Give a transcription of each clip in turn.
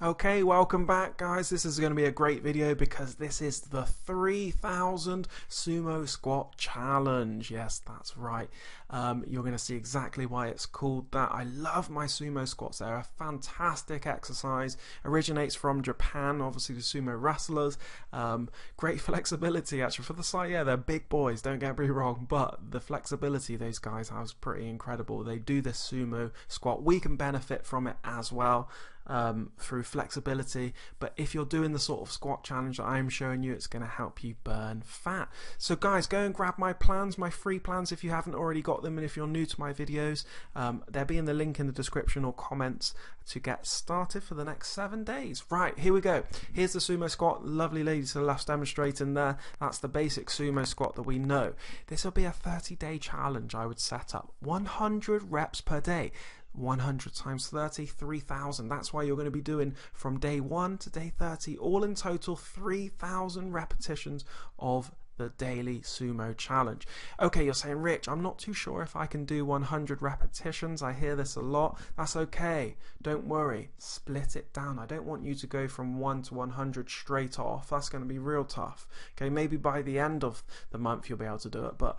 Okay, welcome back guys. This is going to be a great video because this is the 3000 sumo squat challenge. Yes, that's right. Um, you're going to see exactly why it's called that. I love my sumo squats. They're a fantastic exercise. Originates from Japan, obviously the sumo wrestlers. Um, great flexibility actually for the side. Yeah, they're big boys, don't get me wrong, but the flexibility those guys have is pretty incredible. They do this sumo squat. We can benefit from it as well um, through flexibility. But if you're doing the sort of squat challenge that I'm showing you, it's going to help you burn fat. So, guys, go and grab my plans, my free plans, if you haven't already got them. And if you're new to my videos, um, there'll be in the link in the description or comments to get started for the next seven days. Right, here we go. Here's the sumo squat. Lovely lady to the left demonstrating there. That's the basic sumo squat that we know. This will be a 30 day challenge I would set up. 100 reps per day. 100 times 30, 3,000. That's why you're going to be doing from day 1 to day 30, all in total 3,000 repetitions of the daily sumo challenge. Okay, you're saying, Rich, I'm not too sure if I can do 100 repetitions. I hear this a lot. That's okay. Don't worry. Split it down. I don't want you to go from 1 to 100 straight off. That's going to be real tough. Okay, maybe by the end of the month you'll be able to do it, but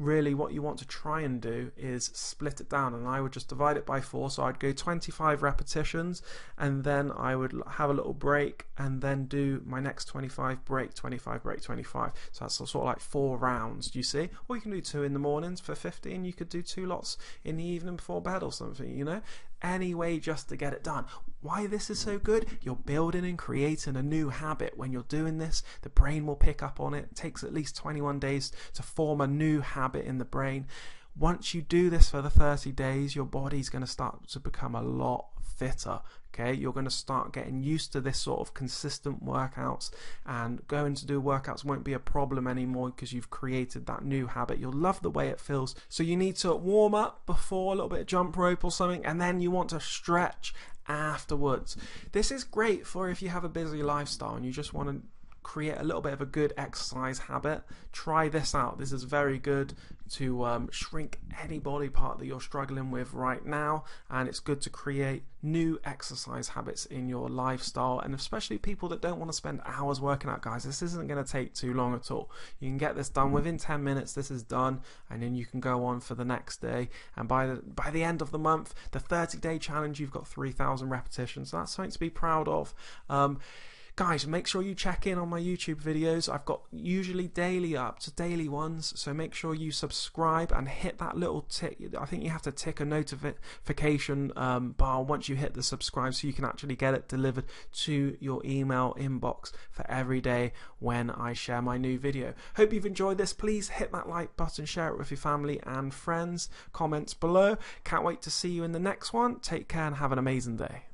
really what you want to try and do is split it down and I would just divide it by four. So I'd go 25 repetitions and then I would have a little break and then do my next 25 break 25 break 25 so that's sort of like four rounds you see? Or you can do two in the mornings for 15 you could do two lots in the evening before bed or something you know any way just to get it done. Why this is so good? You're building and creating a new habit. When you're doing this, the brain will pick up on it. It takes at least 21 days to form a new habit in the brain. Once you do this for the 30 days, your body's going to start to become a lot fitter. Okay, you're going to start getting used to this sort of consistent workouts, and going to do workouts won't be a problem anymore because you've created that new habit. You'll love the way it feels. So, you need to warm up before a little bit of jump rope or something, and then you want to stretch afterwards. This is great for if you have a busy lifestyle and you just want to create a little bit of a good exercise habit, try this out. This is very good to um, shrink any body part that you're struggling with right now, and it's good to create new exercise habits in your lifestyle, and especially people that don't want to spend hours working out, guys. This isn't going to take too long at all. You can get this done within 10 minutes. This is done, and then you can go on for the next day. And by the by the end of the month, the 30 day challenge, you've got 3,000 repetitions. So that's something to be proud of. Um, guys make sure you check in on my youtube videos. I've got usually daily up to daily ones so make sure you subscribe and hit that little tick i think you have to tick a notification um, bar once you hit the subscribe so you can actually get it delivered to your email inbox for every day when i share my new video. Hope you've enjoyed this. Please hit that like button share it with your family and friends. Comments below. Can't wait to see you in the next one. Take care and have an amazing day